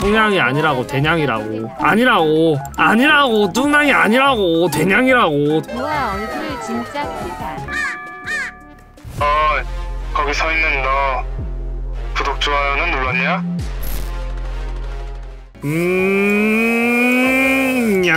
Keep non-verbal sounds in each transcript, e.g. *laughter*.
뚱냥이 아니라고 대냥이라고. 아니라고. 아니라고. 뚱냥이 아니라고. 대냥이라고. 우와 얼굴 진짜 크다. 어, 거기 서 있는 너 구독 좋아요는 눌렀냐? 음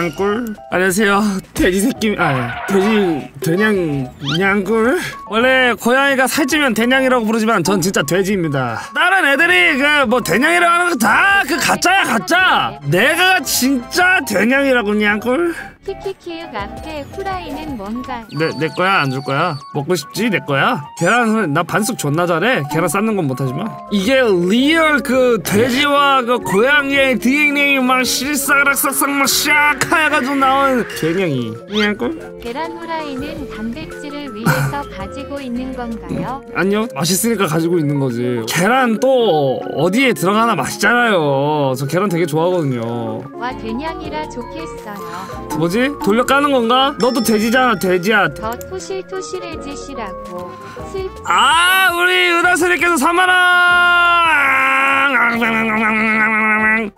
냥꿀 안녕하세요 돼지 새끼 아 돼지 대냥 냥꿀 원래 고양이가 살찌면 대냥이라고 부르지만 전 진짜 돼지입니다. 다른 애들이 그 뭐 대냥이라고 하는 거 다 그 가짜야 가짜. 내가 진짜 대냥이라고 냥꿀 키키키윽 앞에 후라이는 뭔가. 내, 내 거야? 안 줄 거야? 먹고 싶지? 내 거야? 계란을 나 반숙 존나 잘해. 계란 삶는 건 못하지만 이게 real 그 돼지와 그 고양이의 DNA 막 실사락삭삭 막샥 해가지고 나온 개냥이. 그냥걸? 계란 후라이는 단백질을 위해서 가지고 있는 건가요? 아니요. 맛있으니까 가지고 있는 거지. 계란 또 어디에 들어가나 맛있잖아요. 저 계란 되게 좋아하거든요. 와 된양이라 좋겠어요. 뭐지? 돌려 까는 건가? 너도 돼지잖아 돼지야. 더 토실토실해지시라고. 슬아 우리 은하수님께서 3만원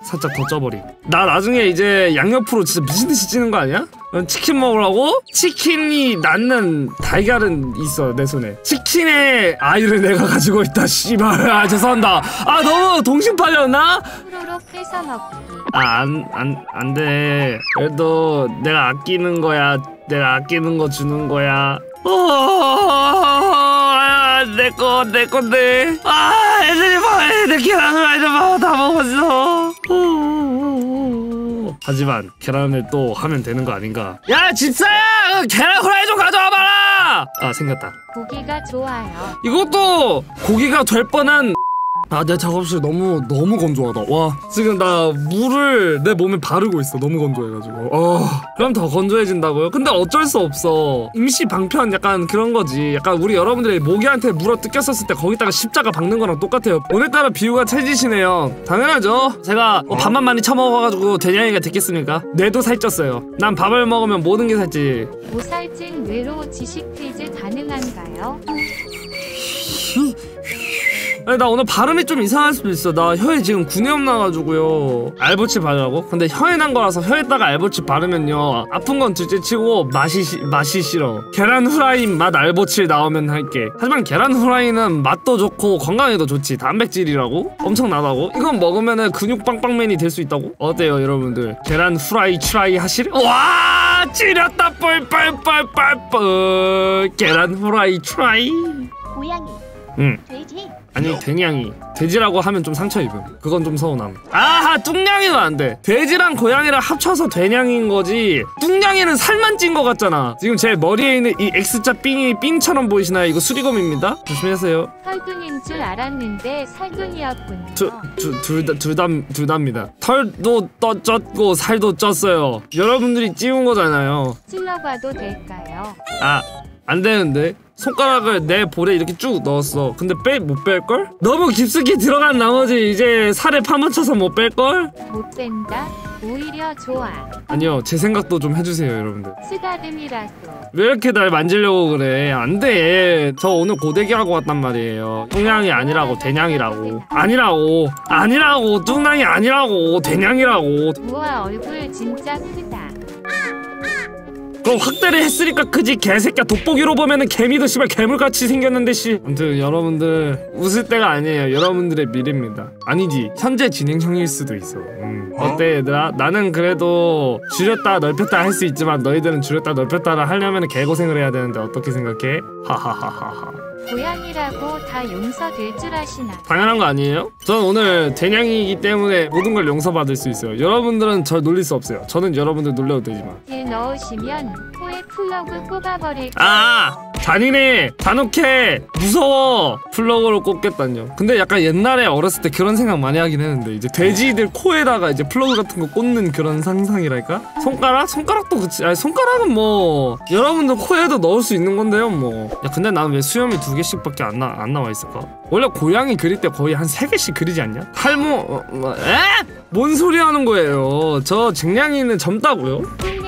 살짝 더 쪄버림 나 나중에 이제 양옆으로 진짜 미친듯이 찌는 거 아니야? 넌 치킨 먹으라고? 치킨이 낳는 달걀은 있어 내 손에. 치킨의 아이를 내가 가지고 있다 씨발. 아 죄송합니다. 아 너무 동심 팔렸나? 후루룩 뺏어 먹기. 아안안 안돼. 그래도 내가 아끼는 거야. 내가 아끼는 거 주는 거야. 내거 내 건데. 아 애들이 봐. 애들 계란을 애들 봐다 먹었어 어. 하지만 계란을 또 하면 되는 거 아닌가? 야 집사야! 그 계란 후라이 좀 가져와 봐라! 아 생겼다. 고기가 좋아요. 이것도 고기가 될 뻔한 아 내 작업실 너무 너무 건조하다. 와 지금 나 물을 내 몸에 바르고 있어. 너무 건조해가지고. 어 그럼 더 건조해진다고요? 근데 어쩔 수 없어. 임시 방편 약간 그런 거지. 약간 우리 여러분들이 모기한테 물어 뜯겼었을 때 거기다가 십자가 박는 거랑 똑같아요. 오늘따라 비유가 찰지시네요. 당연하죠? 제가 뭐 밥만 많이 처먹어가지고 대냥이가 됐겠습니까? 뇌도 살쪘어요. 난 밥을 먹으면 모든 게 살지 모살증 뇌로 지식 퀴즈 가능한가요? 아니 나 오늘 발음이 좀 이상할 수도 있어. 나 혀에 지금 구내염 나가지고요. 알보칠 바르라고? 근데 혀에 난 거라서 혀에다가 알보칠 바르면요. 아픈 건 둘째 치고 맛이 시- 맛이 싫어. 계란 후라이 맛 알보칠 나오면 할게. 하지만 계란 후라이는 맛도 좋고 건강에도 좋지. 단백질이라고? 엄청나다고? 이건 먹으면은 근육 빵빵맨이 될 수 있다고? 어때요 여러분들? 계란 후라이 try 하실? 와! 찌렸다! 뻘뻘뻘뻘뻘. 계란 후라이 try. 고양이, 응. 돼지, 아니 돼냥이. 돼지라고 하면 좀 상처 입음. 그건 좀 서운함. 아하 뚱냥이는 안돼. 돼지랑 고양이랑 합쳐서 돼냥인 거지. 뚱냥이는 살만 찐 거 같잖아. 지금 제 머리에 있는 이 X자 삥이 삥처럼 보이시나요? 이거 수리검입니다. 조심하세요. 털둥인 줄 알았는데 살둥이었군요. 둘둘다둘다입니다. 털도 떠 쪘고 살도 쪘어요. 여러분들이 찌운 거잖아요. 찔러봐도 될까요? 아 안 되는데 손가락을 내 볼에 이렇게 쭉 넣었어 근데 빼 못 뺄걸? 너무 깊숙이 들어간 나머지 이제 살에 파묻혀서 못 뺄걸? 못 뺀다. 오히려 좋아. 아니요 제 생각도 좀 해주세요 여러분들 쓰다듬이라도. 왜 이렇게 날 만지려고 그래 안돼 저 오늘 고데기 하고 왔단 말이에요 뚱냥이 아니라고 대냥이라고 아니라고 아니라고 뚱냥이 아니라고 대냥이라고 우와 얼굴 진짜 크다. 그럼 확대를 했으니까 크지 개새끼야. 돋보기로 보면은 개미도 씨발 괴물같이 생겼는데 씨. 아무튼 여러분들 웃을 때가 아니에요. 여러분들의 미래입니다. 아니지. 현재 진행형일 수도 있어. 음. 어때 얘들아? 나는 그래도 줄였다 넓혔다 할 수 있지만 너희들은 줄였다 넓혔다를 하려면 개고생을 해야 되는데 어떻게 생각해? 하하하하하 고양이라고 다 용서될 줄 아시나? 당연한 거 아니에요? 저는 오늘 돼냥이기 때문에 모든 걸 용서받을 수 있어요 여러분들은 절 놀릴 수 없어요 저는 여러분들 놀려도 되지만 deal 넣으시면 코에 플러그 꼽아버릴 아 잔인해. 잔혹해. 무서워. 플러그로 꽂겠다뇨 근데 약간 옛날에 어렸을 때 그런 생각 많이 하긴 했는데 이제 돼지들 코에다가 이제 플러그 같은 거 꽂는 그런 상상이랄까? 손가락? 손가락도 그치. 아니 손가락은 뭐 여러분들 코에도 넣을 수 있는 건데요 뭐 야 근데 나는 왜 수염이 두 개씩밖에 안, 나, 안 나와 있을까? 원래 고양이 그릴 때 거의 한 세 개씩 그리지 않냐? 탈모 어, 뭐, 에? 뭔 소리 하는 거예요? 저 쟁냥이는 젊다고요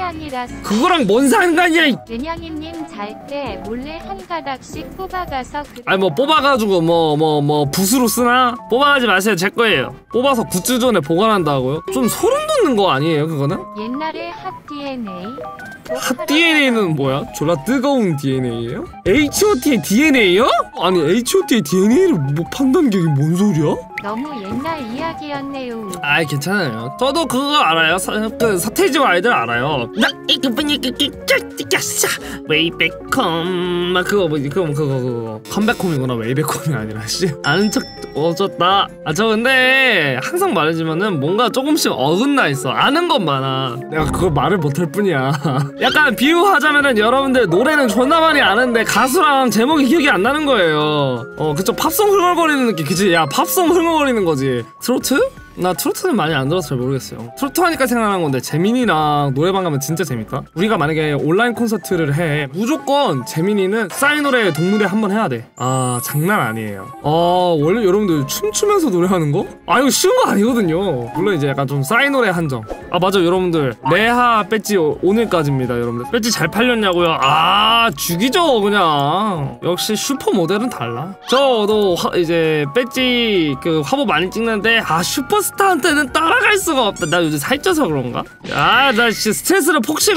아니라서 그거랑 뭔 상관이야 이 은영이님 잘 때 몰래 한 가닥씩 뽑아가서 그래 아니 뭐 뽑아가지고 뭐뭐 뭐 붓으로 쓰나? 뽑아가지 마세요 제 거예요 뽑아서 굿즈 존에 보관한다고요? 좀 소름 돋는 거 아니에요 그거는? 옛날에 핫 DNA 핫 DNA는 뭐야? 졸라 뜨거운 DNA예요? H.O.T의 DNA요? 아니 H.O.T의 DNA를 뭐 판다는 게 이게 뭔 소리야? 너무 옛날 이야기였네요. 아이 괜찮아요. 저도 그거 알아요. 사, 그 서태지와 아이들 알아요. 나 이거 뭐니 그그짜짜 way back home 막 그거 뭐지 그거 그거 그거. come back home이구나 way back home이 아니라. 씨 아는 척 어졌다. 아 저 근데 항상 말하지만은 뭔가 조금씩 어긋나 있어. 아는 건 많아. 내가 그걸 말을 못할 뿐이야. *laughs* 약간 비유하자면은 여러분들 노래는 존나 많이 아는데 가수랑 제목이 기억이 안 나는 거예요. 어 그쵸. 팝송 흥얼거리는 느낌. 그치? 야 팝송 흥얼 거리는 거지 트로트? 나 트로트는 많이 안 들어서 잘 모르겠어요. 트로트 하니까 생각난 건데 재민이랑 노래방 가면 진짜 재밌다. 우리가 만약에 온라인 콘서트를 해 무조건 재민이는 싸이 노래 동무대 한 번 해야 돼. 아 장난 아니에요. 아 원래 여러분들 춤추면서 노래하는 거? 아 이거 쉬운 거 아니거든요. 물론 이제 약간 좀 싸이 노래 한정. 아 맞아 여러분들 레하 배지 오- 오늘까지입니다 여러분들. 배지 잘 팔렸냐고요? 아 죽이죠 그냥. 역시 슈퍼 모델은 달라. 저도 화- 이제 배지 그 화보 많이 찍는데 아 슈퍼 스타한테는 따라갈 수가 없다. 나 요즘 살쪄서 그런가? 아나 진짜 스트레스를 폭식.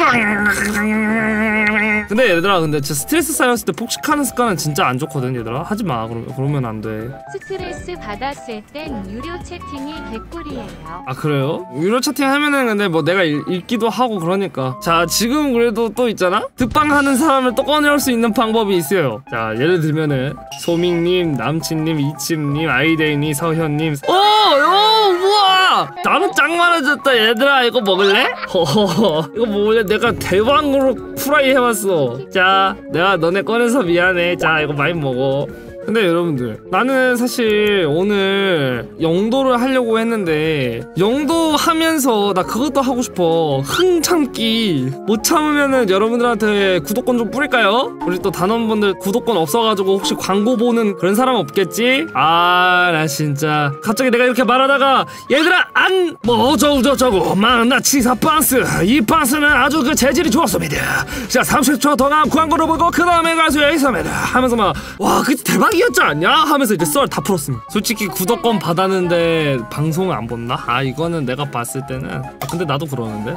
근데 얘들아 근데 진짜 스트레스 쌓였을 때 폭식하는 습관은 진짜 안 좋거든 얘들아. 하지 마 그러면 그러면 안 돼. 스트레스 받았을 땐 유료 채팅이 개꿀이에요. 아 그래요? 유료 채팅 하면은 근데 뭐 내가 읽, 읽기도 하고 그러니까 자 지금 그래도 또 있잖아 득방 하는 사람을 또 꺼내올 수 있는 방법이 있어요 자 예를 들면은 소밍님 남친님 이침님 아이데이니 서현님 어, 어 우와 나는 짱 많아졌다. 얘들아 이거 먹을래? 허허허. 이거 먹을래? 내가 대왕으로 프라이 해왔어. 자 내가 너네 꺼내서 미안해. 자 이거 많이 먹어 근데 여러분들 나는 사실 오늘 영도를 하려고 했는데 영도 하면서 나 그것도 하고 싶어. 흥 참기. 못 참으면은 여러분들한테 구독권 좀 뿌릴까요? 우리 또 단원분들 구독권 없어가지고 혹시 광고 보는 그런 사람 없겠지? 아 나 진짜. 갑자기 내가 이렇게 말하다가 얘들아 안! 뭐 어쩌고 저쩌고 막나 치사 반스. 이 반스는 아주 그 재질이 좋았습니다 자 30초 동안 광고를 보고 그 다음에 가수에 있습니다 하면서 막 와 그때 대박 이었지 않냐? 하면서 이제 썰 다 풀었습니다. 솔직히 구독권 받았는데 방송을 안 봤나? 아 이거는 내가 봤을 때는. 아, 근데 나도 그러는데?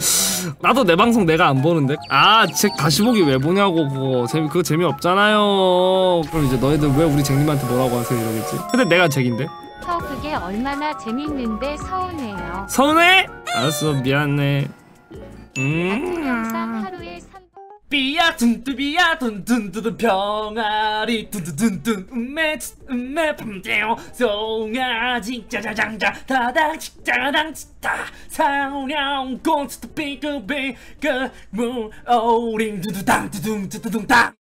*laughs* 나도 내 방송 내가 안 보는데? 아 책 다시 보기 왜 보냐고 그거. 재미 그거 재미없잖아요. 그럼 이제 너희들 왜 우리 쟁님한테 뭐라고 하세요? 이러겠지. 근데 내가 쟁인데? 터 그게 얼마나 재밌는데 서운해요. 서운해? 알았어 미안해. 음. 하루에 3 삐야 둔뚜비야 둔둔두둔 병아리. 둔둔둔둔 음메 음메 뿜대요 송아지. 짜자장자 다당 짜당 다. 사우냥 콘스트 삐끄삐끄 무 오링 두두당 두둥 두두둥 당